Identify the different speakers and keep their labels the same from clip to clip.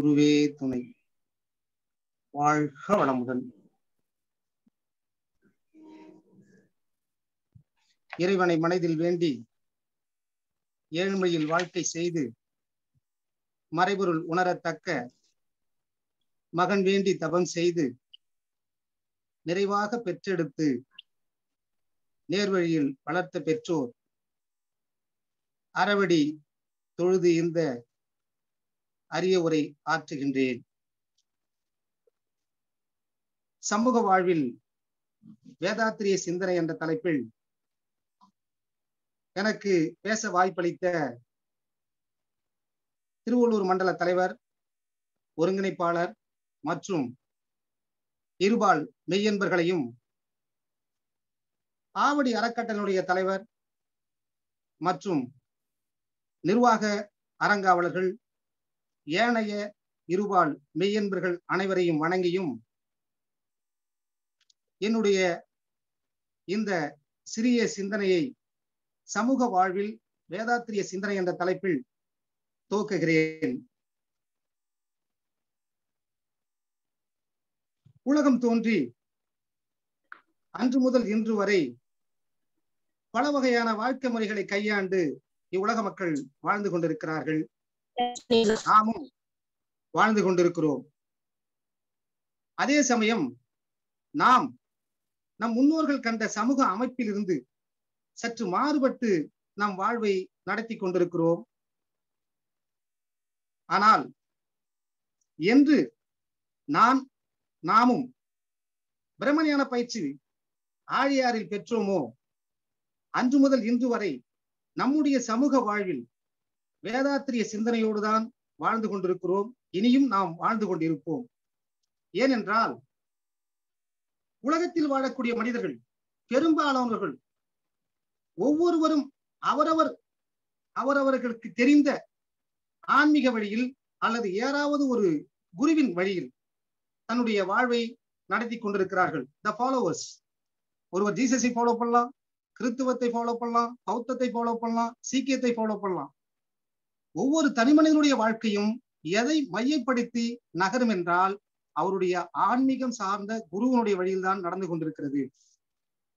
Speaker 1: குருவே துணை. வாழ்க வளமுடன். இறைவனை மனதில் வேண்டி ஏழ்மையில் வாழ்க்கை செய்து மறைபொருள் உணரத்தக்க மகன் வேண்டி தவம் செய்து நிறைவாக பெற்றெடுத்து நேர்வழியில் வளர்த்த பெற்றோர். அறவடி தொழுது இந்த அரிய உரை ஆற்றுகின்றேன். சமூக வாழ்வில் வேதாத்திரிய சிந்தனை என்ற தலைப்பில் எனக்கு பேச வாய்ப்பளித்த திருவள்ளூர் மண்டல தலைவர் ஒருங்கிணைப்பாளர் மற்றும் இருபால் மெய்யன்பர்களையும் ஆவடி அறக்கட்டளையுடைய தலைவர் மற்றும் நிர்வாக அறங்காவலர்கள் ஏனைய இருபால் மெய்யன்பர்கள் அனைவரையும் வணங்கியும் என்னுடைய இந்த சிறிய சிந்தனையை சமூக வாழ்வில் வேதாத்திரிய சிந்தனை என்ற தலைப்பில் துவக்குகிறேன். உலகம் தோன்றி அன்று முதல் இன்று வரை பல வகையான வாழ்க்கை முறைகளை கையாண்டு இவ்வுலக மக்கள் வாழ்ந்து கொண்டிருக்கிறார்கள். நாமும் வாழ்ந்து கொண்டிருக்கிறோம். அதே சமயம் நாம் நம் முன்னோர்கள் கண்ட சமூக அமைப்பிலிருந்து சற்று மாறுபட்டு நம் வாழ்வை நடத்தி கொண்டிருக்கிறோம். ஆனால் என்று நான் நாமும் பிரம்மஞான பயிற்சி ஆழியாரில் பெற்றோமோ? அன்று முதல் இன்று வரை நம்முடைய சமூக வாழ்வில் வேதாத்திரிய சிந்தனையோடு தான் வாழ்ந்து கொண்டிருக்கிறோம். இனியும் நாம் வாழ்ந்து கொண்டிருப்போம். ஏனென்றால் உலகத்தில் வாழக்கூடிய மனிதர்கள் பெரும்பாலானவர்கள் ஒவ்வொருவரும் அவரவர் அவரவர்களுக்கு தெரிந்த ஆன்மீக வழியில் அல்லது ஏறாவது ஒரு குருவின் வழியில் தன்னுடைய வாழ்வை நடத்தி கொண்டிருக்கிறார்கள். த ஃபாலோவர்ஸ் ஒருவர் ஜீசஸை ஃபாலோ பண்ணலாம் கிறித்துவத்தை ஃபாலோ பண்ணலாம் பௌத்தத்தை ஃபாலோ பண்ணலாம் சீக்கியத்தை ஃபாலோ பண்ணலாம். ஒவ்வொரு தனிமனிதனுடைய வாழ்க்கையும் எதை மையப்படுத்தி நகரும் என்றால் அவருடைய ஆன்மீகம் சார்ந்த குருவனுடைய வழியில் தான் நடந்து கொண்டிருக்கிறது.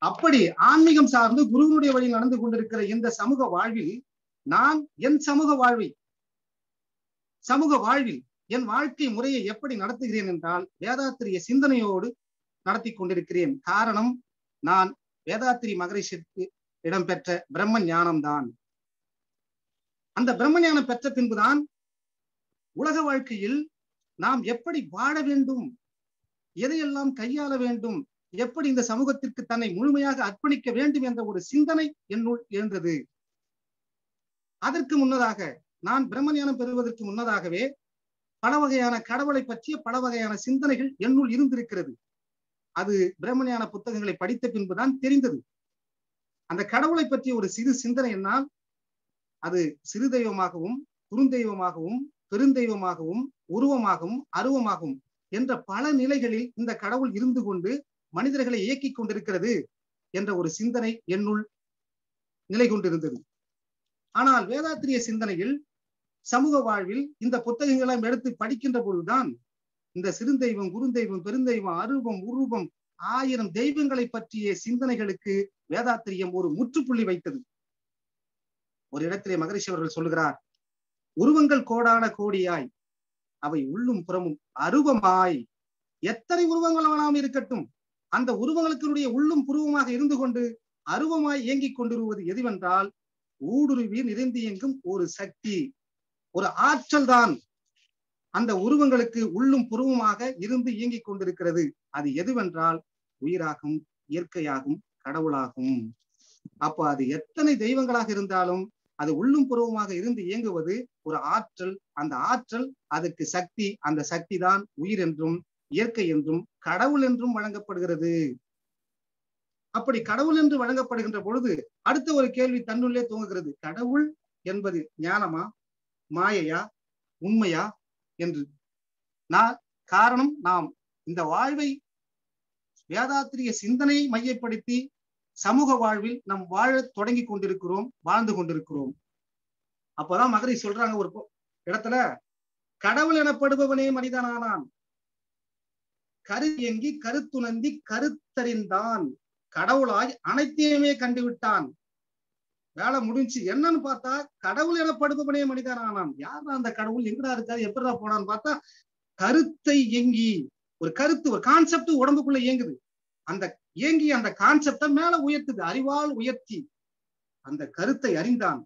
Speaker 1: அப்படி ஆன்மீகம் சார்ந்து குருவனுடைய வழியில் நடந்து கொண்டிருக்கிற இந்த சமூக வாழ்வில் நான் என் சமூக வாழ்வை சமூக வாழ்வில் என் வாழ்க்கை முறையை எப்படி நடத்துகிறேன் என்றால் வேதாத்திரிய சிந்தனையோடு நடத்தி கொண்டிருக்கிறேன். காரணம் நான் வேதாத்திரி மகரிஷிற்கு இடம்பெற்ற பிரம்ம ஞானம்தான் அந்த பிரம்ம ஞானம் பெற்ற பின்புதான் உலக வாழ்க்கையில் நாம் எப்படி வாழ வேண்டும் எதையெல்லாம் கையாள வேண்டும் எப்படி இந்த சமூகத்திற்கு தன்னை முழுமையாக அர்ப்பணிக்க வேண்டும் என்ற ஒரு சிந்தனை என்னுள் எழுந்தது. அதற்கு முன்னதாக நான் பிரம்மஞானம் பெறுவதற்கு முன்னதாகவே பல வகையான கடவுளை பற்றிய பல வகையான சிந்தனைகள் என்னுள் இருந்திருக்கிறது. அது பிரம்மஞான புத்தகங்களை படித்த பின்புதான் தெரிந்தது. அந்த கடவுளை பற்றிய ஒரு சிறு சிந்தனை என்னால் அது சிறு தெய்வமாகவும் குறுந்தெய்வமாகவும் பெருந்தெய்வமாகவும் உருவமாகவும் அருவமாகவும் என்ற பல நிலைகளில் இந்த கடவுள் இருந்து கொண்டு மனிதர்களை இயக்கி கொண்டிருக்கிறது என்ற ஒரு சிந்தனை என்னுள் நிலை கொண்டிருந்தது. ஆனால் வேதாத்திரிய சிந்தனையில் சமூக வாழ்வில் இந்த புத்தகங்களை எடுத்து படிக்கின்ற பொழுதுதான் இந்த சிறுந்தெய்வம் குறுந்தெய்வம் பெருந்தெய்வம் அருவம் உருவம் ஆயிரம் தெய்வங்களை பற்றிய சிந்தனைகளுக்கு வேதாத்திரியம் ஒரு முற்றுப்புள்ளி வைத்தது. ஒரு இடத்திலே மகரிஷி அவர்கள் சொல்லுகிறார் உருவங்கள் கோடான கோடியாய் அவை உள்ளும் புறமும் அருவமாய் எத்தனை உருவங்கள் ஆனாலும் இருக்கட்டும் அந்த உருவங்களுக்கினுடைய உள்ளும் புருவமாக இருந்து கொண்டு அருவமாய் இயங்கிக் கொண்டிருவது எதுவென்றால் ஊடுருவி நிறைந்து இயங்கும் ஒரு சக்தி ஒரு ஆற்றல் தான் அந்த உருவங்களுக்கு உள்ளும் புருவமாக இருந்து இயங்கிக் கொண்டிருக்கிறது. அது எதுவென்றால் உயிராகும் இயற்கையாகும் கடவுளாகும். அப்போ அது எத்தனை தெய்வங்களாக இருந்தாலும் அது உள்ளும் புறவுமாக இருந்து இயங்குவது ஒரு ஆற்றல். அந்த ஆற்றல் அதுக்கு சக்தி அந்த சக்தி தான் உயிர் என்றும் இயற்கை என்றும் கடவுள் என்றும் வழங்கப்படுகிறது. அப்படி கடவுள் என்று வழங்கப்படுகின்ற பொழுது அடுத்த ஒரு கேள்வி தன்னுள்ளே துவங்குகிறது. கடவுள் என்பது ஞானமா மாயையா உண்மையா என்று. நான் காரணம் நாம். இந்த வாழ்வை வேதாத்திரிய சிந்தனையை மையப்படுத்தி சமூக வாழ்வில் நம் வாழ தொடங்கி கொண்டிருக்கிறோம் வாழ்ந்து கொண்டிருக்கிறோம். அப்பதான் மகரி சொல்றாங்க ஒரு இடத்துல கடவுள் எனப்படுபவனே மனிதனானான். கரு எங்கி கருத்தறிந்தான். கடவுளாய் அனைத்தையுமே கண்டுவிட்டான். வேலை முடிஞ்சு என்னன்னு பார்த்தா கடவுள் எனப்படுபவனே மனிதனானான். யாரா அந்த கடவுள்? எங்கடா இருக்காரு? எப்படா போனான்னு பார்த்தா கருத்தை எங்கி ஒரு கருத்து ஒரு கான்செப்ட் உடம்புக்குள்ள இயங்குது. அந்த இயங்கி அந்த கான்செப்டை மேல உயர்த்துது. அறிவால் உயர்த்தி. அந்த கருத்தை அறிந்தான்.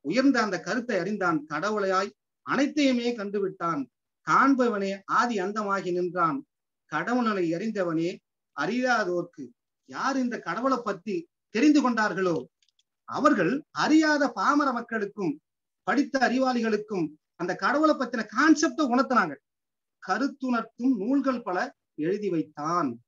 Speaker 1: உயர்ந்த அந்த கருத்தை அறிந்தான். கடவுளையாய் அனைத்தையுமே கண்டுவிட்டான். காண்பவனே ஆதி அந்தமாகி நின்றான். கடவுளனை அறிந்தவனே அறியாதோர்க்கு யார் இந்த கடவுளை பத்தி தெரிந்து கொண்டார்களோ? அவர்கள் அறியாத பாமர மக்களுக்கும் படித்த அறிவாளிகளுக்கும் அந்த கடவுளை பத்தின கான்செப்டை உணர்த்தினாங்க. கருத்துணர்த்தும் நூல்கள் பல எழுதி வைத்தான்.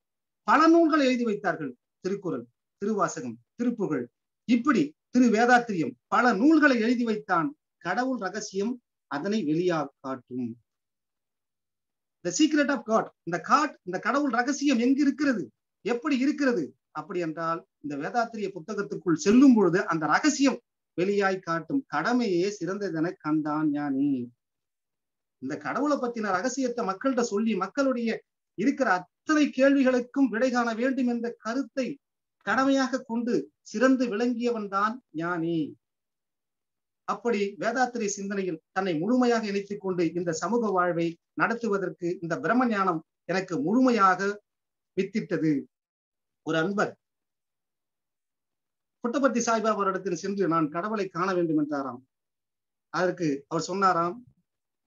Speaker 1: பல நூல்களை எழுதி வைத்தார்கள். திருக்குறள் திருவாசகம் திருப்புகழ். இப்படி திரு வேதாத்திரியம் பல நூல்களை எழுதி வைத்தான். கடவுள் ரகசியம் அதனை வெளியா காட்டும். த சீக்ரெட் ஆஃப் காட் இந்த காட் இந்த கடவுள் ரகசியம் எங்கு இருக்கிறது? எப்படி இருக்கிறது? அப்படி என்றால் இந்த வேதாத்திரிய புத்தகத்திற்குள் செல்லும் பொழுது அந்த ரகசியம் வெளியாய் காட்டும். கடமையே சிறந்ததென கண்டான் ஞானி. இந்த கடவுளை பத்தின ரகசியத்தை மக்கள்கிட்ட சொல்லி மக்களுடைய இருக்கிற அத்தனை கேள்விகளுக்கும் விடை காண வேண்டும் என்ற கருத்தை கடமையாக கொண்டு சிறந்து விளங்கியவன் தான் ஞானி. அப்படி வேதாத்திரி சிந்தனையில் தன்னை முழுமையாக இணைத்துக் கொண்டு இந்த சமூக வாழ்வை நடத்துவதற்கு இந்த பிரம்ம ஞானம் எனக்கு முழுமையாக வித்திட்டது. ஒரு அன்பர் புட்டபர்த்தி சாய்பாபா இடத்தில் சென்று நான் கடவுளை காண வேண்டும் என்றாராம். அதற்கு அவர் சொன்னாராம்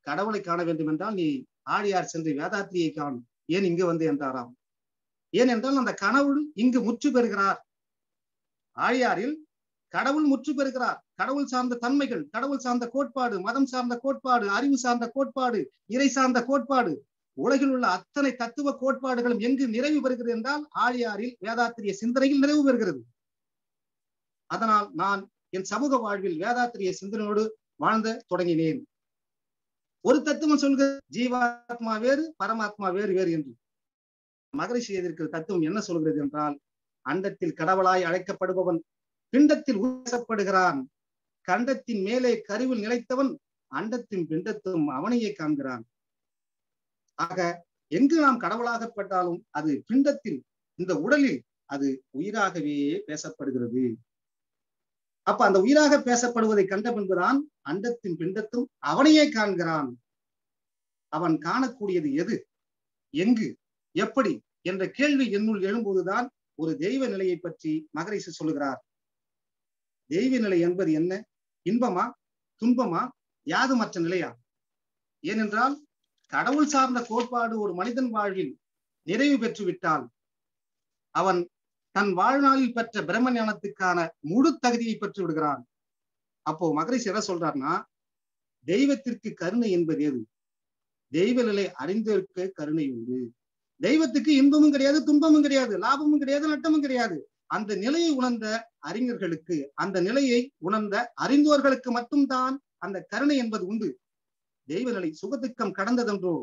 Speaker 1: கடவுளை காண வேண்டும் என்றால் நீ ஆழியார் சென்று வேதாத்திரியை காண். ஏன் இங்கு வந்து என்றாராம்? ஏனென்றால் அந்த கனவுள் இங்கு முற்று பெறுகிறார். ஆழியாரில் கடவுள் முற்று பெறுகிறார். கடவுள் சார்ந்த தன்மைகள் கடவுள் சார்ந்த கோட்பாடு மதம் சார்ந்த கோட்பாடு அறிவு சார்ந்த கோட்பாடு இறை சார்ந்த கோட்பாடு உலகில் உள்ள அத்தனை தத்துவ கோட்பாடுகளும் எங்கு நிறைவு பெறுகிறது என்றால் ஆழியாரில் வேதாத்திரிய சிந்தனையில் நிறைவு பெறுகிறது. அதனால் நான் என் சமூக வாழ்வில் வேதாத்திரிய சிந்தனையோடு வாழ்ந்த தொடங்கினேன். ஒரு தத்துவம் சொல்கிற ஜீவாத்மா வேறு பரமாத்மா வேறு வேறு என்று. மகரிஷி எதிர்க்கிற தத்துவம் என்ன சொல்கிறது என்றால் அண்டத்தில் கடவுளாய் அழைக்கப்படுபவன் பிண்டத்தில் உசப்படுகிறான் கண்டத்தின் மேலே கருவில் நிலைத்தவன் அண்டத்தின் பிண்டத்தும் அவனையே காண்கிறான். ஆக எங்கு நாம் கடவுளாகப்பட்டாலும் அது பிண்டத்தில் இந்த உடலில் அது உயிராகவே பேசப்படுகிறது. அப்ப அந்த உயிராக பேசப்படுவதை கண்ட பின்புதான் அண்டத்தின் பிண்டத்தும் அவனையே காண்கிறான். அவன் காணக்கூடியது எது? எங்கு? எப்படி? என்ற கேள்வி என்னுள் எழும்போதுதான் ஒரு தெய்வ நிலையை பற்றி மகரிஷி சொல்லுகிறார். தெய்வ நிலை என்பது என்ன? இன்பமா? துன்பமா? யாதுமற்ற நிலையா? ஏனென்றால் கடவுள் சார்ந்த கோட்பாடு ஒரு மனிதன் வாழ்வில் நிறைவு பெற்றுவிட்டால் அவன் தன் வாழ்நாளில் பெற்ற பிரம்ம ஞானத்துக்கான முழு தகுதியை பெற்று விடுகிறான். அப்போ மகரிஷி என்ன சொல்றாருன்னா தெய்வத்திற்கு கருணை என்பது எது? தெய்வ நிலை அறிந்திருக்க கருணை உண்டு. தெய்வத்துக்கு இன்பமும் கிடையாது துன்பமும் கிடையாது லாபமும் கிடையாது நட்டமும் கிடையாது. அந்த நிலையை உணர்ந்த அறிஞர்களுக்கு அந்த நிலையை உணர்ந்த அறிந்தோர்களுக்கு மட்டும்தான் அந்த கருணை என்பது உண்டு. தெய்வ நிலை சுகதுக்கம் கடந்ததென்றோ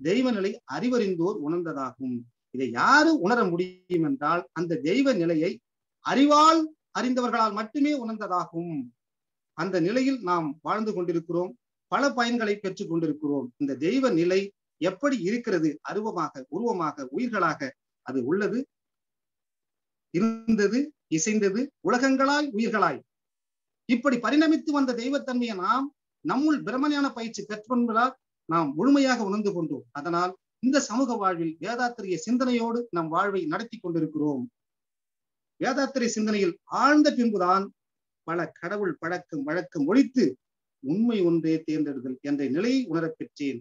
Speaker 1: தெய்வ நிலை அறிவறிந்தோர் உணர்ந்ததாகும். இதை யாரு உணர முடியும் என்றால் அந்த தெய்வ நிலையை அறிவால் அறிந்தவர்களால் மட்டுமே உணர்ந்ததாகும். அந்த நிலையில் நாம் வாழ்ந்து கொண்டிருக்கிறோம். பல பயன்களை பெற்றுக் கொண்டிருக்கிறோம். இந்த தெய்வ நிலை எப்படி இருக்கிறது? அருவமாக உருவமாக உயிர்களாக அது உள்ளது. இருந்தது இசைந்தது உலகங்களாய் உயிர்களாய். இப்படி பரிணமித்து வந்த தெய்வத்தன்மையை நாம் நம்முள் பிரம்மஞான பயிற்சி பெற்றொன்பதால் நாம் முழுமையாக உணர்ந்து கொண்டோம். அதனால் இந்த சமூக வாழ்வில் வேதாத்திரிய சிந்தனையோடு நம் வாழ்வை நடத்தி கொண்டிருக்கிறோம். வேதாத்திரிய சிந்தனையில் ஆழ்ந்த பின்புதான் பல கடவுள் பழக்கம் வழக்கம் ஒழித்து உண்மை ஒன்றே தேர்ந்தெடுதல் என்ற நிலையை உணரப் பெற்றேன்.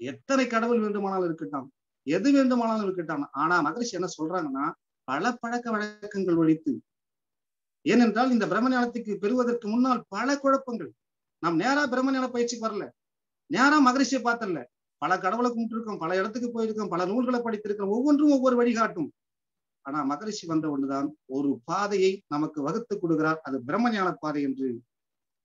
Speaker 1: எத்தனை கடவுள் வேண்டுமானாலும் இருக்கட்டும் எது வேண்டுமானாலும் இருக்கட்டும் ஆனா மகரிஷி என்ன சொல்றாங்கன்னா பல பழக்க வழக்கங்கள் ஒழித்து. ஏனென்றால் இந்த பிரம்ம ஞானத்துக்கு பெறுவதற்கு முன்னால் பல குழப்பங்கள். நாம் நேரா பிரம்ம ஞான பயிற்சிக்கு வரல. நேரா மகரிஷியை பார்த்தல பல கடவுளை கும்பிட்டுருக்கோம் பல இடத்துக்கு போயிருக்கோம் பல நூல்களை படித்திருக்கோம் ஒவ்வொன்றும் ஒவ்வொரு வழிகாட்டும். ஆனா மகரிஷி வந்த ஒண்ணுதான் ஒரு பாதையை நமக்கு வகுத்து கொடுக்கிறார் அது பிரம்மஞான பாதை என்று.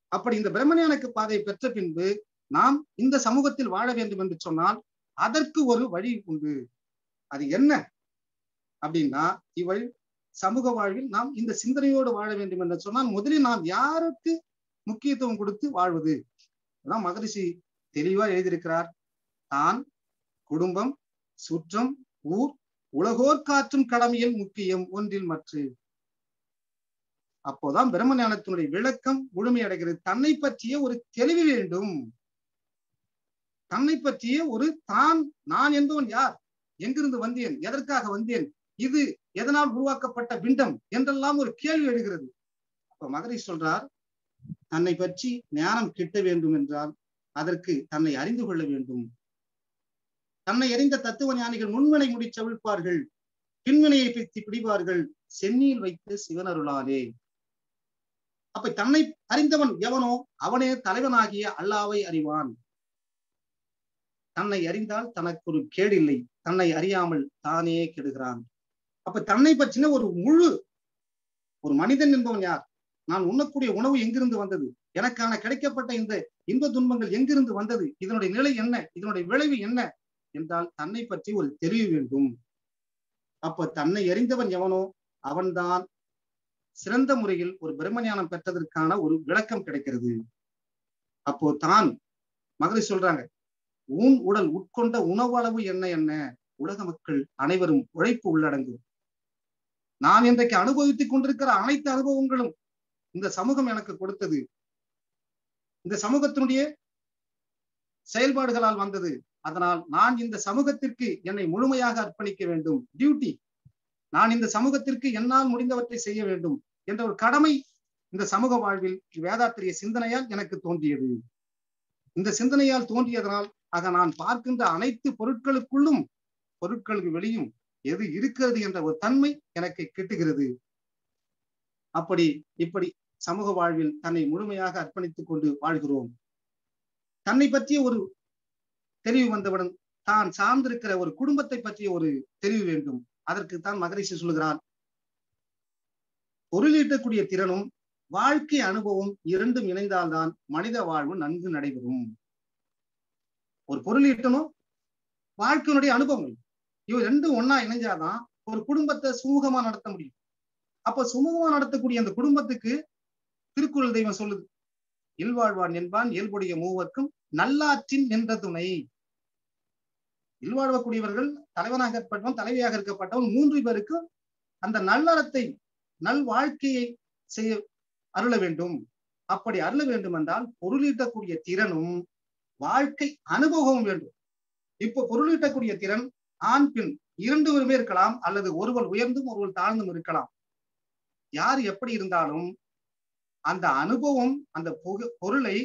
Speaker 1: அப்படி இந்த பிரம்மஞானக்கு பாதையை பெற்ற பின்பு நாம் இந்த சமூகத்தில் வாழ வேண்டும் என்று சொன்னால் அதற்கு ஒரு வழி உண்டு. அது என்ன? அப்படின்னா இவள் சமூக வாழ்வில் நாம் இந்த சிந்தனையோடு வாழ வேண்டும் என்று சொன்னால் முதலில் நாம் யாருக்கு முக்கியத்துவம் கொடுத்து வாழ்வது? அதான் மகரிஷி தெளிவா எழுதியிருக்கிறார். தான் குடும்பம் சுற்றம் ஊர் உலகோர் காற்றும் கடமையில் முக்கியம் ஒன்றில் மற்ற. அப்போதான் பிரம்ம ஞானத்தினுடைய விளக்கம் முழுமையடைகிறது. தன்னை பற்றிய ஒரு தெளிவு வேண்டும். தன்னை பற்றிய ஒரு தான் நான் என்பவன் யார்? எங்கிருந்து வந்தேன்? எதற்காக வந்தேன்? இது எதனால் உருவாக்கப்பட்ட பிண்டம்? என்றெல்லாம் ஒரு கேள்வி எழுகிறது. அப்ப மகரி சொல்றார் தன்னை பற்றி ஞானம் கிட்ட வேண்டும் என்றால் அதற்கு தன்னை அறிந்து கொள்ள வேண்டும். தன்னை அறிந்த தத்துவ ஞானிகள் முன்வினை முடி சவிழ்ப்பார்கள் பின்வினையை பித்தி பிடிப்பார்கள். சென்னியில் வைத்து சிவனருளாலே அப்ப தன்னை அறிந்தவன் எவனோ அவனே தலைவனாகிய அல்லாவை அறிவான். தன்னை அறிந்தால் தனக்கு ஒரு கேடில்லை. தன்னை அறியாமல் தானே கெடுகிறான். அப்ப தன்னை பற்றின ஒரு முழு ஒரு மனிதன் என்பவன் யார்? நான் உண்ணக்கூடிய உணவு எங்கிருந்து வந்தது? எனக்கான கிடைக்கப்பட்ட இந்த இன்ப துன்பங்கள் எங்கிருந்து வந்தது? இதனுடைய நிலை என்ன? இதனுடைய விளைவு என்ன? என்றால் தன்னை பற்றி ஒரு தெரிய வேண்டும். அப்ப தன்னை எறிந்தவன் எவனோ அவன்தான் சிறந்த முறையில் ஒரு பிரம்மஞானம் பெற்றதற்கான ஒரு விளக்கம் கிடைக்கிறது. அப்போ தான் மகரி சொல்றாங்க உன் உடல் உட்கொண்ட உணவு அளவு என்ன என்ன? உலக மக்கள் அனைவரும் உழைப்பு உள்ளடங்கும். நான் இன்றைக்கு அனுபவித்துக் கொண்டிருக்கிற அனைத்து அனுபவங்களும் இந்த சமூகம் எனக்கு கொடுத்தது. இந்த சமூகத்தினுடைய செயல்பாடுகளால் வந்தது. அதனால் நான் இந்த சமூகத்திற்கு என்னை முழுமையாக அர்ப்பணிக்க வேண்டும். டியூட்டி நான் இந்த சமூகத்திற்கு என்னால் முடிந்தவற்றை செய்ய வேண்டும் என்ற ஒரு கடமை இந்த சமூக வாழ்வில் வேதாத்திரிய சிந்தனையால் எனக்கு தோன்றியது. இந்த சிந்தனையால் தோன்றியதனால் ஆக நான் பார்க்கின்ற அனைத்து பொருட்களுக்குள்ளும் பொருட்களுக்கு வெளியும் எது இருக்கிறது என்ற ஒரு தன்மை எனக்கு கிட்டுகிறது. அப்படி இப்படி சமூக வாழ்வில் தன்னை முழுமையாக அர்ப்பணித்துக் கொண்டு வாழ்கிறோம். தன்னை பற்றிய ஒரு தெளிவு வந்தவுடன் தான் சார்ந்திருக்கிற ஒரு குடும்பத்தை பற்றிய ஒரு தெளிவு வேண்டும். அதற்கு தான் மகரிஷி சொல்கிறார் பொருளீட்டக்கூடிய திறனும் வாழ்க்கை அனுபவம் இரண்டும் இணைந்தால்தான் மனித வாழ்வு நன்கு நடைபெறும். ஒரு பொருள் ஈட்டணும் வாழ்க்கையினுடைய அனுபவங்கள் இவை ரெண்டும் ஒன்னா இணைஞ்சாதான் ஒரு குடும்பத்தை சுமூகமா நடத்த முடியும். அப்ப சுமூகமா நடத்தக்கூடிய அந்த குடும்பத்துக்கு திருக்குறள் தெய்வம் சொல்லுது இல்வாழ்வான் என்பான் இயல்புடைய மூவர்க்கும் நல்லாற்றின் நின்ற துணை. இல்வாழ்வக்கூடியவர்கள் தலைவனாக இருக்கப்பட்டவன் தலைவியாக இருக்கப்பட்டவன் மூன்று பேருக்கும் அந்த நல்லறத்தை நல் வாழ்க்கையை செய்ய அருள வேண்டும். அப்படி அருள வேண்டும் என்றால் பொருளீட்டக்கூடிய திறனும் வாழ்க்கை அனுபவமும் வேண்டும். இப்போ பொருளீட்டக்கூடிய திறன் ஆண் பெண் இரண்டு பேருமே இருக்கலாம் அல்லது ஒருவர் உயர்ந்தும் ஒருவர் தாழ்ந்தும் இருக்கலாம். யார் எப்படி இருந்தாலும் அந்த அனுபவம் அந்த பொருளை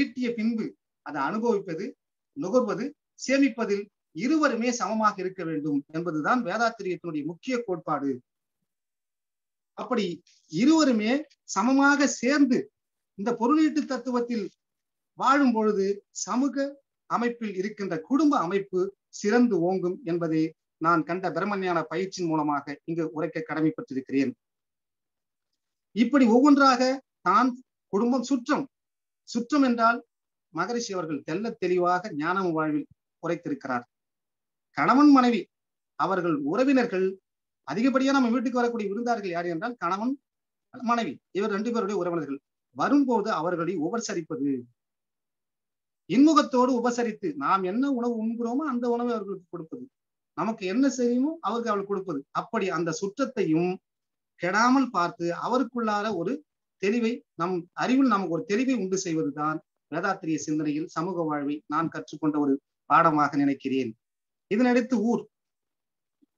Speaker 1: ஈட்டிய பின்பு அதை அனுபவிப்பது நுகர்வது சேமிப்பதில் இருவருமே சமமாக இருக்க வேண்டும் என்பதுதான் வேதாத்திரியத்தினுடைய முக்கிய கோட்பாடு. அப்படி இருவருமே சமமாக சேர்ந்து இந்த பொருளீட்டு தத்துவத்தில் வாழும் பொழுது சமூக அமைப்பில் இருக்கின்ற குடும்ப அமைப்பு சிறந்து ஓங்கும் என்பதை நான் கண்ட பிரம்மஞான பயிற்சியின் மூலமாக இங்கு உரைக்க கடமைப்பட்டிருக்கிறேன். இப்படி ஒவ்வொன்றாக தான் குடும்பம் சுற்றம். சுற்றம் என்றால் மகரிஷி அவர்கள் தெல்ல தெளிவாக ஞானம் வாழ்வில் உரைத்திருக்கிறார். கணவன் மனைவி அவர்கள் உறவினர்கள் அதிகப்படியா நம்ம வீட்டுக்கு வரக்கூடிய விருந்தார்கள் யார் என்றால் கணவன் மனைவி. இவர் ரெண்டு பேருடைய உறவினர்கள். வரும்போது அவர்களை உபசரிப்பது. இன்முகத்தோடு உபசரித்து நாம் என்ன உணவு உண்கிறோமோ அந்த உணவை அவர்களுக்கு கொடுப்பது. நமக்கு என்ன செய்யுமோ அவருக்கு அவள் கொடுப்பது. அப்படி அந்த சுற்றத்தையும் கெடாமல் பார்த்து அவருக்குள்ளார ஒரு தெளிவை நம் அறிவில் நமக்கு ஒரு தெளிவை உண்டு செய்வதுதான் வேதாத்திரிய சிந்தனையில் சமூக வாழ்வை நான் கற்றுக்கொண்ட ஒரு பாடமாக நினைக்கிறேன். இதனடுத்து ஊர்.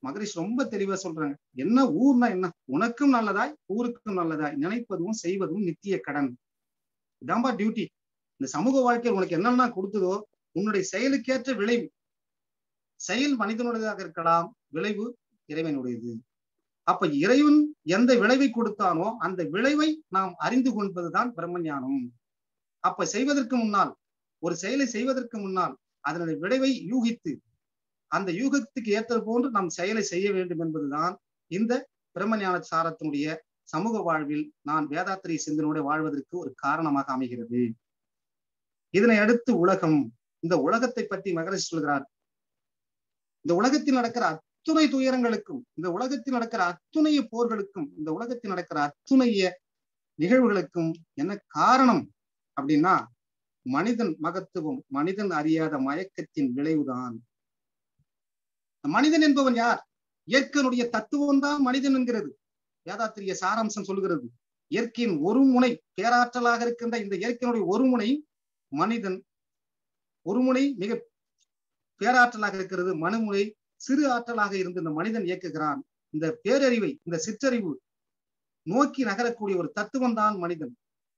Speaker 1: மகரிஷ் ரொம்ப தெளிவா சொல்றாங்க. என்ன ஊர்னா என்ன? உனக்கும் நல்லதாய் ஊருக்கும் நல்லதாய். நினைப்பதும் செய்வதும் நித்திய கடன். இதான்பா டியூட்டி இந்த சமூக வாழ்க்கையில் உனக்கு என்னென்ன கொடுத்ததோ உன்னுடைய செயலுக்கேற்ற விளைவு. செயல் மனிதனுடையதாக இருக்கலாம் விளைவு இறைவனுடையது. அப்ப இறைவன் எந்த விளைவை கொடுத்தானோ அந்த விளைவை நாம் அறிந்து கொள்வதுதான் பிரம்மஞானம். அப்ப செய்வதற்கு முன்னால் ஒரு செயலை செய்வதற்கு முன்னால் அதனுடைய விளைவை யூகித்து அந்த யூகத்துக்கு ஏற்றது போன்று நாம் செயலை செய்ய வேண்டும் என்பதுதான் இந்த பிரம்மஞான சாரத்தினுடைய சமூக வாழ்வில் நான் வேதாத்திரிய சிந்தனோட வாழ்வதற்கு ஒரு காரணமாக அமைகிறது. இதனை அடுத்து உலகம். இந்த உலகத்தை பற்றி மகரிஷி சொல்கிறார். இந்த உலகத்தில் நடக்கிற அத்துணை துயரங்களுக்கும் இந்த உலகத்தில் நடக்கிற அத்துணைய போர்களுக்கும் இந்த உலகத்தில் நடக்கிற அத்துணைய நிகழ்வுகளுக்கும் என்ன காரணம் அப்படின்னா மனிதன் மகத்துவம் மனிதன் அறியாத மயக்கத்தின் விளைவுதான். மனிதன் என்பவன் யார்? இயற்கையினுடைய தத்துவம் தான் மனிதன் என்கிறது. வேதாத்திரிய சாராம்சம் சொல்லுகிறது இயற்கையின் ஒரு முனை பேராற்றலாக இருக்கின்ற இந்த இயற்கையினுடைய ஒரு முனை மனிதன் ஒரு முனை மிக பேராற்றலாக இருக்கிறது மனுமுனை சிறு ஆற்றலாக இருந்து இந்த மனிதன் இயக்குகிறான். இந்த பேரறிவை இந்த சிற்றறிவு நோக்கி நகரக்கூடிய ஒரு தத்துவம் தான் மனிதன்.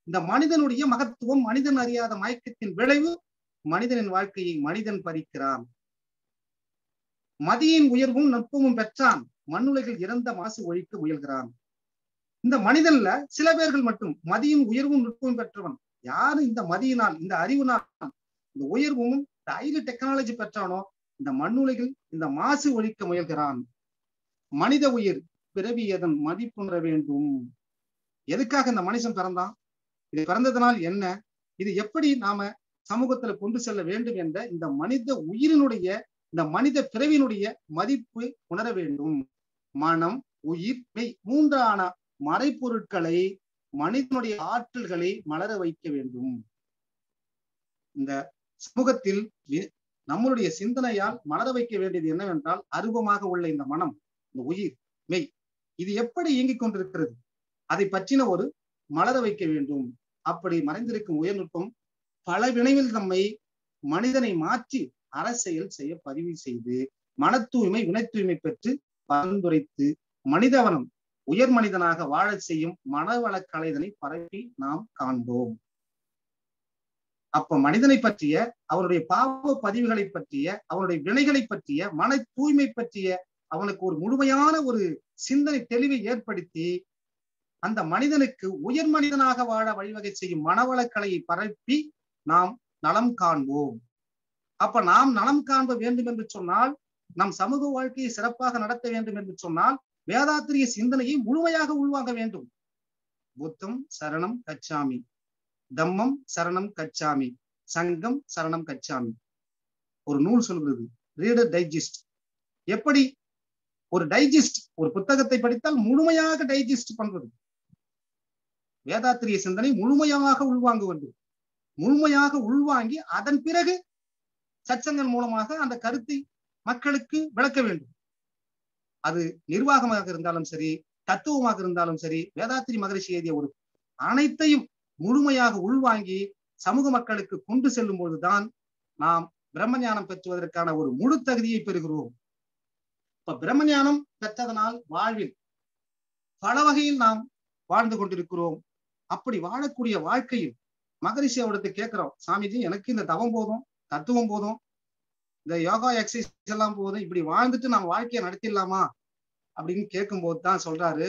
Speaker 1: இந்த மனிதனுடைய மகத்துவம் மனிதன் அறியாத மயக்கத்தின் விளைவு மனிதனின் வாழ்க்கையை மனிதன் பறிக்கிறான். மதியின் உயர்வும் நுட்பமும் பெற்றான். மண்ணுலகில் இறந்த மாசு ஒழிக்க முயல்கிறான். இந்த மனிதன்ல சில பேர்கள் மட்டும் மதியின் உயர்வும் நுட்பமும் பெற்றவன். யாரு இந்த மதியினால் இந்த அறிவுனால்? இந்த உயர்வும் இந்த டெக்னாலஜி பெற்றானோ? இந்த மண்ணுலகில் இந்த மாசு ஒழிக்க முயல்கிறான். மனித உயிர் பிறவி எதன் மதிப்புணர வேண்டும்? எதுக்காக இந்த மனுஷன் பிறந்தான்? இது பிறந்ததனால் என்ன? இது எப்படி நாம சமூகத்துல கொண்டு செல்ல வேண்டும் என்ற இந்த மனித உயிரினுடைய இந்த மனித பிறவினுடைய மதிப்பு உணர வேண்டும். மனம் உயிர் மெய் மூன்றான மறைப்பொருட்களை மனிதனுடைய ஆற்றல்களை மலர வைக்க வேண்டும். இந்த சமூகத்தில் நம்மளுடைய சிந்தனையால் மலர வைக்க வேண்டியது என்னவென்றால் அருவமாக உள்ள இந்த மனம் இந்த உயிர் மெய் இது எப்படி இயங்கிக் கொண்டிருக்கிறது? அதை பற்றின ஒரு மலர வைக்க வேண்டும். அப்படி மறைந்திருக்கும் உயர்நுட்பம் பல வினைவில் நம்மை மனிதனை மாற்றி அரசியல் செய்ய பதிவு செய்து மன தூய்மை வினை தூய்மை பெற்று பரிந்துரைத்து மனிதவனம் உயர் மனிதனாக வாழச் செய்யும் மனவள கலைதனை பரப்பி நாம் காண்போம். அப்ப மனிதனை பற்றிய அவனுடைய பாவ பதிவுகளை பற்றிய அவனுடைய வினைகளை பற்றிய மன தூய்மை பற்றிய அவனுக்கு ஒரு முழுமையான ஒரு சிந்தனை தெளிவை ஏற்படுத்தி அந்த மனிதனுக்கு உயர் மனிதனாக வாழ வழிவகை செய்யும் மனவளக்கலையை பரப்பி நாம் நலம் காண்போம். அப்ப நாம் நலம் காண்ப வேண்டும் என்று சொன்னால் நம் சமூக வாழ்க்கையை சிறப்பாக நடத்த வேண்டும் என்று சொன்னால் வேதாத்திரிய சிந்தனையை முழுமையாக உள்வாங்க வேண்டும். புத்தம் சரணம் கச்சாமி தம்மம் சரணம் கச்சாமி சங்கம் சரணம் கச்சாமி. ஒரு நூல் சொல்கிறது ரீடர் டைஜஸ்ட் எப்படி? ஒரு டைஜஸ்ட் ஒரு புத்தகத்தை படித்தால் முழுமையாக டைஜஸ்ட் பண்றது. வேதாத்திரிய சிந்தனை முழுமையாக உள்வாங்க வேண்டும் முழுமையாக உள்வாங்கி அதன் பிறகு சச்சங்கள் மூலமாக அந்த கருத்தை மக்களுக்கு விளக்க வேண்டும். அது நிர்வாகமாக இருந்தாலும் சரி தத்துவமாக இருந்தாலும் சரி வேதாத்திரி மகரிஷி எழுதிய ஒரு அனைத்தையும் முழுமையாக உள்வாங்கி சமூக மக்களுக்கு கொண்டு செல்லும் பொழுதுதான் நாம் பிரம்மஞானம் பெற்றுவதற்கான ஒரு முழு தகுதியை பெறுகிறோம். இப்ப பிரம்மஞானம் பெற்றதனால் வாழ்வில் பல வகையில் நாம் வாழ்ந்து கொண்டிருக்கிறோம். அப்படி வாழக்கூடிய வாழ்க்கையில் மகரிஷி அவடத்தை கேட்கிறோம் சாமிஜி எனக்கு இந்த தவம் போதும். தத்துவம் போதும். இந்த யோகா எக்ஸசைஸ் எல்லாம் போதும். இப்படி வாழ்ந்துட்டு நம்ம வாழ்க்கையை நடத்திடலாமா? அப்படின்னு கேட்கும் போது தான் சொல்றாரு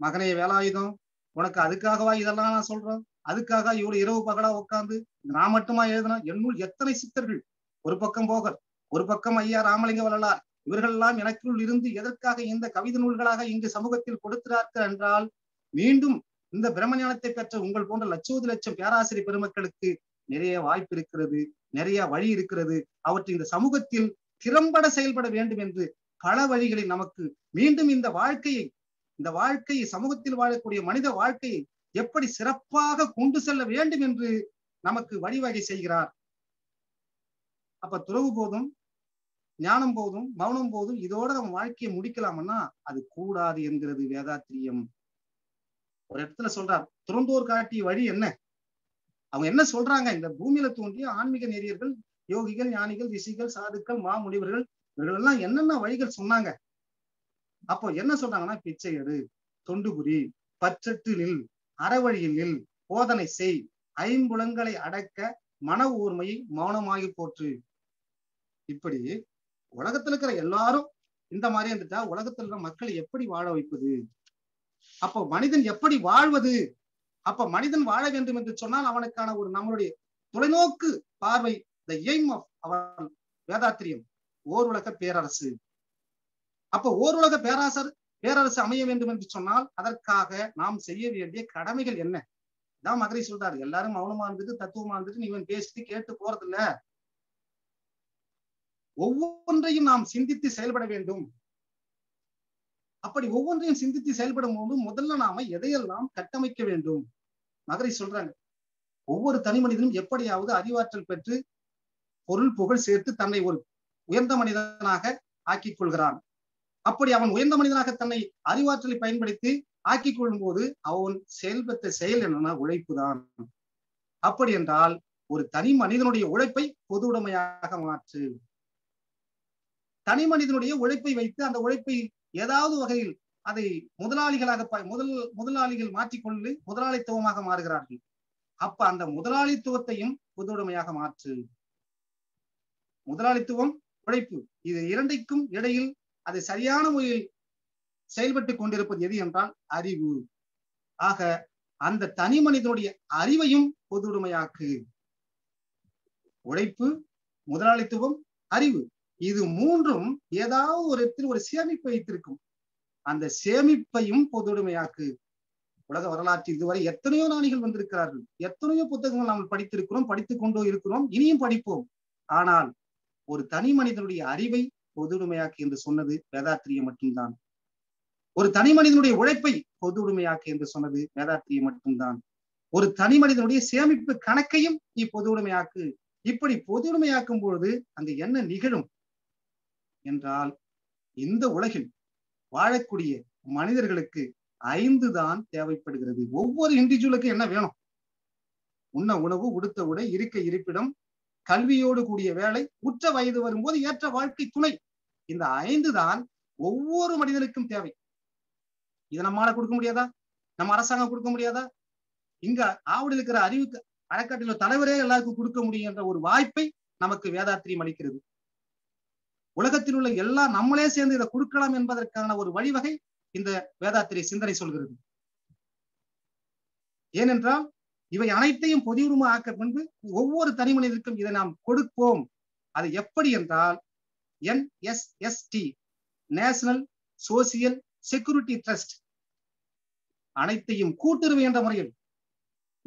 Speaker 1: மகனே வேலாயுதம் உனக்கு அதுக்காகவா இதெல்லாம் நான் சொல்றேன்? அதுக்காக இவ்வளவு இரவு பகலா உட்காந்து நான் மட்டுமா எழுதணும் என்னுள் எத்தனை சித்தர்கள்? ஒரு பக்கம் போகர் ஒரு பக்கம் ஐயா ராமலிங்க வள்ளலார். இவர்கள் எல்லாம் எனக்குள் இருந்து எதற்காக இந்த கவிதை நூல்களாக இங்கு சமூகத்தில் கொடுக்கிறார்கள் என்றால் மீண்டும் இந்த பிரம்மஞானத்தை பெற்ற உங்கள் போன்ற லட்சோது லட்சம் பேராசிரியர் பெருமக்களுக்கு நிறைய வாய்ப்பு இருக்கிறது நிறைய வழி இருக்கிறது. அவற்றை இந்த சமூகத்தில் திறம்பட செயல்பட வேண்டும் என்று பல வழிகளில் நமக்கு மீண்டும் இந்த வாழ்க்கையை இந்த வாழ்க்கையை சமூகத்தில் வாழக்கூடிய மனித வாழ்க்கையை எப்படி சிறப்பாக கொண்டு செல்ல வேண்டும் என்று நமக்கு வழிவகை செய்கிறார். அப்ப துறவு போதும் ஞானம் போதும் மௌனம் போதும் இதோட நம்ம வாழ்க்கையை முடிக்கலாம்னா அது கூடாது என்கிறது வேதாத்திரியம். ஒரு இடத்துல சொல்றார் துறந்தோர் காட்டிய வழி என்ன? அவங்க என்ன சொல்றாங்க? இந்த பூமியில தோன்றிய ஆன்மீக நெறியர்கள் யோகிகள் ஞானிகள் ரிஷிகள் சாதுக்கள் மாமுனிவர்கள் இவர்கள் எல்லாம் என்னென்ன வழிகள் சொன்னாங்க? அப்போ என்ன சொல்றாங்கன்னா பிச்சை எடு தொண்டுபுரி பற்றட்டு நில் அறவழியில் நில் போதனை செய் ஐம்புலங்களை அடக்க மன ஊர்மையை மௌனமாகி போற்று. இப்படி உலகத்துல இருக்கிற எல்லாரும் இந்த மாதிரி இருந்துட்டா உலகத்துல இருக்கிற மக்களை எப்படி வாழ வைப்பது? அப்போ மனிதன் எப்படி வாழ்வது? அப்ப மனிதன் வாழ வேண்டும் என்று சொன்னால் அவனுக்கான ஒரு நம்மளுடைய தொலைநோக்கு பார்வை த எய்ம் ஆஃப் அவன் வேதாத்திரியம் ஓர் உலக பேரரசு. அப்ப ஓர் உலக பேராசர் பேரரசு அமைய வேண்டும் என்று சொன்னால் அதற்காக நாம் செய்ய வேண்டிய கடமைகள் என்ன? தான் மகரி சொல்றாரு. எல்லாரும் மௌனமா இருந்துட்டு தத்துவமா இருந்துட்டு இவன் பேசிட்டு கேட்டு போறது இல்ல ஒவ்வொன்றையும் நாம் சிந்தித்து செயல்பட வேண்டும். அப்படி ஒவ்வொன்றையும் சிந்தித்து செயல்படும் போது முதல்ல நாம எதையெல்லாம் கட்டமைக்க வேண்டும்? மகரை சொல்றாங்க. ஒவ்வொரு தனி மனிதனும் எப்படியாவது அறிவாற்றல் பெற்று பொருள் புகழ் சேர்த்து தன்னை ஒரு உயர்ந்த மனிதனாக ஆக்கிக் கொள்கிறான். அப்படி அவன் உயர்ந்த மனிதனாக தன்னை அறிவாற்றலை பயன்படுத்தி ஆக்கிக் கொள்ளும் போது அவன் செயல்பட்ட செயல் என்னன்னா உழைப்பு தான். அப்படி என்றால் ஒரு தனி மனிதனுடைய உழைப்பை பொது உடைமையாக மாற்று. தனி மனிதனுடைய உழைப்பை வைத்து அந்த உழைப்பை ஏதாவது வகையில் அதை முதலாளிகளாக முதல் முதலாளிகள் மாற்றிக்கொண்டு முதலாளித்துவமாக மாறுகிறார்கள். அப்ப அந்த முதலாளித்துவத்தையும் பொது மாற்று. முதலாளித்துவம் உழைப்பு இது இரண்டைக்கும் இடையில் அது சரியான முறையில் செயல்பட்டு கொண்டிருப்பது எது என்றால் அறிவு. ஆக அந்த தனி மனிதனுடைய அறிவையும் பொதுடுமையாக்கு உழைப்பு முதலாளித்துவம் அறிவு. இது மூன்றும் ஏதாவது ஒரு இடத்தில் ஒரு சேமிப்பு வைத்திருக்கும். அந்த சேமிப்பையும் பொதுவுடைமையாக்கு உலக வரலாற்றில் இதுவரை எத்தனையோ நாணிகள் வந்திருக்கிறார்கள். எத்தனையோ புத்தகங்கள் நாம் படித்திருக்கிறோம் படித்துக் கொண்டோ இருக்கிறோம் இனியும் படிப்போம். ஆனால் ஒரு தனி மனிதனுடைய அறிவை பொதுவுடைமையாக்கு என்று சொன்னது வேதாத்திரியம் மட்டும்தான். ஒரு தனி மனிதனுடைய உழைப்பை பொதுவுடைமையாக்கு என்று சொன்னது வேதாத்திரியம் மட்டும்தான். ஒரு தனி மனிதனுடைய சேமிப்பு கணக்கையும் நீ உடைமையாக்கு. இப்படி பொது உடைமையாக்கும் பொழுது அங்கு என்ன நிகழும்? என்றால் இந்த உலகில் வாழக்கூடிய மனிதர்களுக்கு ஐந்து தான் தேவைப்படுகிறது. ஒவ்வொரு இண்டிவிஜுவலுக்கு என்ன வேணும்? உண்ண உணவு உடுத்த உடை இருக்க இருப்பிடம் கல்வியோடு கூடிய வேலை உற்ற வயது வரும்போது ஏற்ற வாழ்க்கை துணை. இந்த ஐந்து தான் ஒவ்வொரு மனிதனுக்கும் தேவை. இதை நம்மால கொடுக்க முடியாதா? நம்ம அரசாங்கம் கொடுக்க முடியாதா? இங்க ஆவடியில் இருக்கிற அறிவுக்கு அறக்காட்டில தலைவரே எல்லாருக்கும் கொடுக்க முடியும் என்ற ஒரு வாய்ப்பை நமக்கு வேதாத்திரியம் அளிக்கிறது. உலகத்தில் உள்ள எல்லாம் நம்மளே சேர்ந்து இதை கொடுக்கலாம் என்பதற்கான ஒரு வழிவகை இந்த வேதாத்திரி சிந்தனை சொல்கிறது. ஏனென்றால் இவை அனைத்தையும் பொதியுரிமை ஆக்க பின்பு ஒவ்வொரு தனி மனிதருக்கும் இதை நாம் கொடுப்போம். அது எப்படி என்றால் NSST national social security trust அனைத்தையும் கூட்டுறவு என்ற முறையில்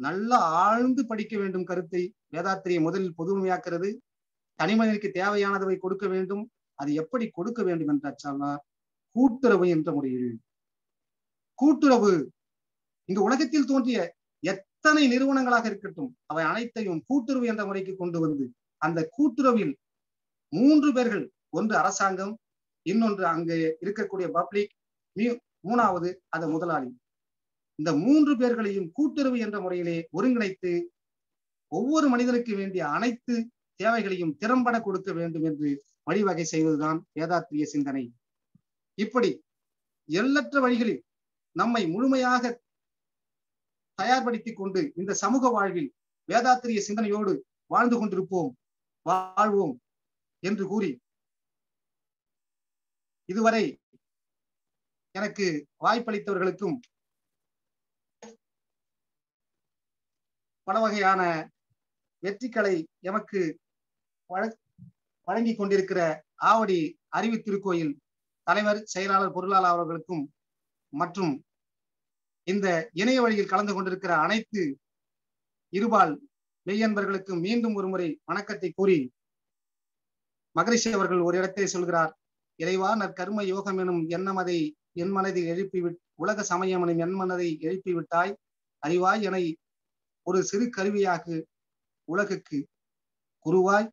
Speaker 1: நல்லா ஆழ்ந்து படிக்க வேண்டும் கருத்தை வேதாத்திரியை முதலில் பொதுமையாக்கிறது தனிமனிதனுக்கு தேவையானதை கொடுக்க வேண்டும். அது எப்படி கொடுக்க வேண்டும் என்றால் கூட்டுறவு என்ற முறையில். கூட்டுறவு. இந்த உலகத்தில் தோன்றிய எத்தனை நிறுவனங்களாக இருக்கட்டும் அவை அனைத்தையும் கூட்டுறவு என்ற முறைக்கு கொண்டு வந்து அந்த கூட்டுறவில் மூன்று பேர்கள் ஒன்று அரசாங்கம் இன்னொன்று அங்கே இருக்கக்கூடிய பப்ளிக் மூணாவது அது முதலாளி. இந்த மூன்று பேர்களையும் கூட்டுறவு என்ற முறையிலே ஒருங்கிணைத்து ஒவ்வொரு மனிதனுக்கு வேண்டிய அனைத்து தேவைகளையும் திறம்பட கொடுக்க வேண்டும் என்று வழிவகை செய்வதுதான் வேதாத்திரிய சிந்தனை. இப்படி எல்லற்ற வழிகளில் நம்மை முழுமையாக தயார்படுத்திக் கொண்டு இந்த சமூக வாழ்வில் வேதாத்திரிய சிந்தனையோடு வாழ்ந்து கொண்டிருப்போம் வாழ்வோம் என்று கூறி இதுவரை எனக்கு வாய்ப்பளித்தவர்களுக்கும் பல வகையான வெற்றிகளை எமக்கு வழங்கி கொண்டிருக்கிற ஆவடி அறிவு திருக்கோயில் தலைவர் செயலாளர் பொருளாளர் அவர்களுக்கும் மற்றும் இந்த இணைய வழியில் கலந்து கொண்டிருக்கிற அனைத்து இருபால் மெய்யன்பர்களுக்கு மீண்டும் ஒருமுறை வணக்கத்தை கூறி மகரிஷி அவர்கள் ஒரு இடத்தை சொல்கிறார் இறைவா நற்கர்ம யோகம் எனும் எண்ணமதை என் மனதில் எழுப்பிவிட் உலக சமயம் எனும் என் மனதை எழுப்பி விட்டாய் அறிவாய் என ஒரு சிறு கருவியாக உலகுக்கு குருவாய்.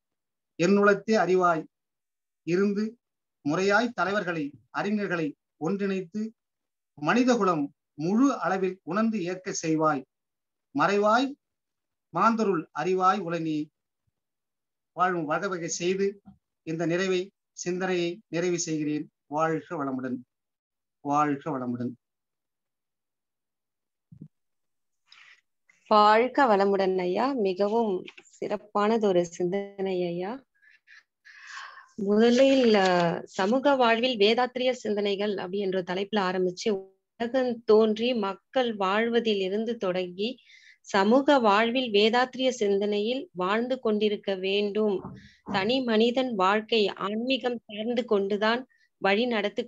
Speaker 1: என்னுளத்தே அறிவாய் இருந்து முறையாய் தலைவர்களை அறிஞர்களை ஒன்றிணைத்து மனிதகுலம் முழு அளவில் உணர்ந்து ஏற்க செய்வாய். மறைவாய் மாந்தருள் அறிவாய் உலனி. வாழும் வகவகை செய்து இந்த நிறைவை சிந்தனையை நிறைவு செய்கிறேன். வாழ்க வளமுடன். வாழ்க வளமுடன்.
Speaker 2: வாழ்க வளமுடன் ஐயா. மிகவும் சிறப்பானது ஒரு சிந்தனை ஐயா. முதலில் சமூக வாழ்வில் வேதாத்திரிய சிந்தனைகள் அப்படின்ற தலைப்புல ஆரம்பிச்சு உலகம் தோன்றி மக்கள் வாழ்வதில் இருந்து தொடங்கி சமூக வாழ்வில் வேதாத்திரிய சிந்தனையில் வாழ்ந்து கொண்டிருக்க வேண்டும். தனி மனிதன் வாழ்க்கை ஆன்மீகம் சார்ந்து கொண்டுதான் வழி நடத்து